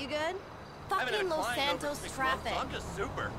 You good? Fucking Los Santos traffic. I'm just super.